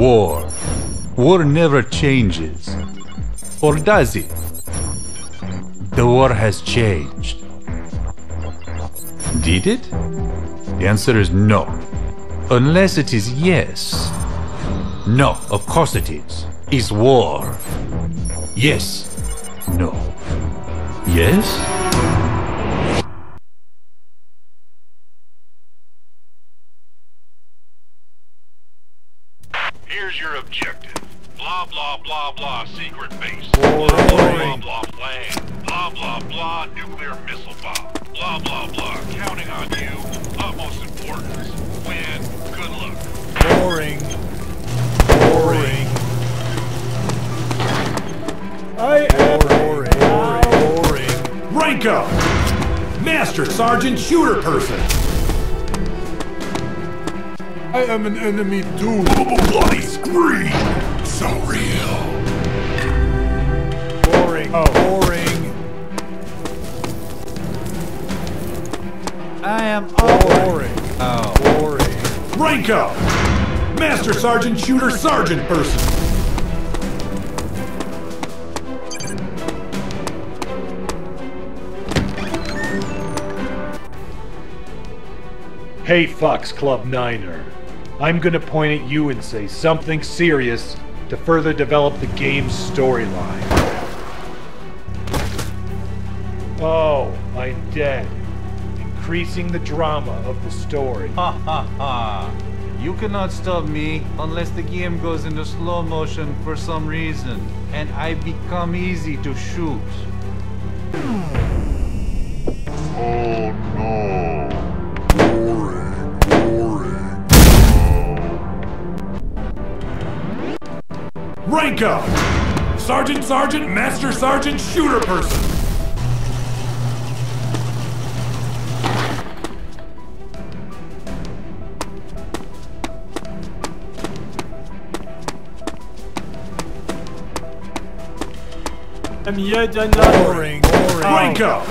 war. War never changes. Or does it? The war has changed. Did it? The answer is no. Unless it is yes. No, of course it is. Is war. Yes. No. Yes? Here's your objective. Blah, blah, blah, blah, secret base. Blah, blah, blah, blah, plan. Blah, blah, blah, nuclear missile bomb. Blah, blah, blah, counting on you. Utmost importance. Win. Good luck. Boring. Boring. I am boring. Boring. Boring. Rank up! Master Sergeant Shooter Person! I am an enemy too. Oh, oh, bloody scream! So real! Boring. Oh. Boring. I am oh, Boring. Oh. Boring. Rank up! Master Sergeant Shooter Sergeant Person! Hey Fox Club Niner. I'm gonna point at you and say something serious to further develop the game's storyline. Oh, I'm dead. Increasing the drama of the story. Ha ha ha. You cannot stop me unless the game goes into slow motion for some reason, and I become easy to shoot. Oh Rank up! Sergeant Sergeant Master Sergeant Shooter Person! I'm yet another. Boring. Boring. Rank up!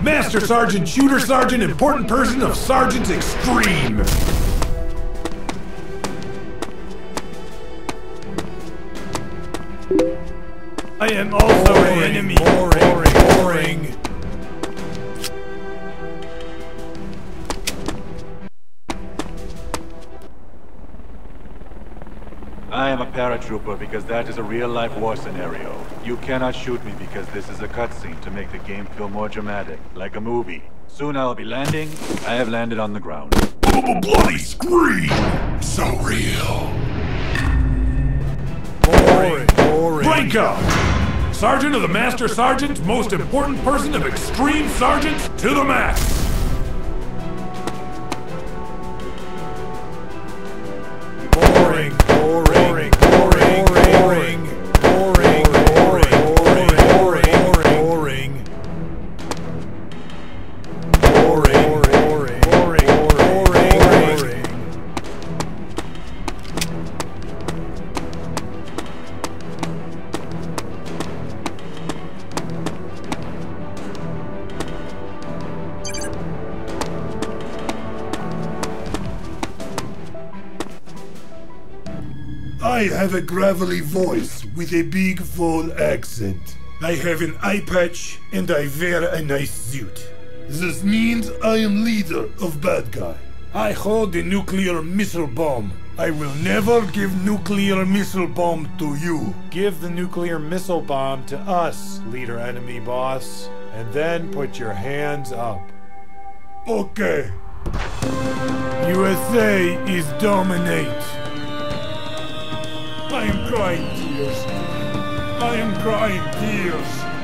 Master Sergeant Shooter Sergeant Important Person of Sergeant Extreme! I am also an enemy. Boring. Boring. boring. I am a paratrooper because that is a real-life war scenario. You cannot shoot me because this is a cutscene to make the game feel more dramatic, like a movie. Soon I'll be landing. I have landed on the ground. Oh, bloody scream! So real! Boring. Up! Sergeant of the Master Sergeants, most important person of Extreme Sergeants to the max! I have a gravelly voice with a big full accent. I have an eye patch and I wear a nice suit. This means I am leader of bad guy. I hold the nuclear missile bomb. I will never give nuclear missile bomb to you. Give the nuclear missile bomb to us, leader enemy boss, and then put your hands up. Okay. USA is dominate. I am crying tears. I am crying tears.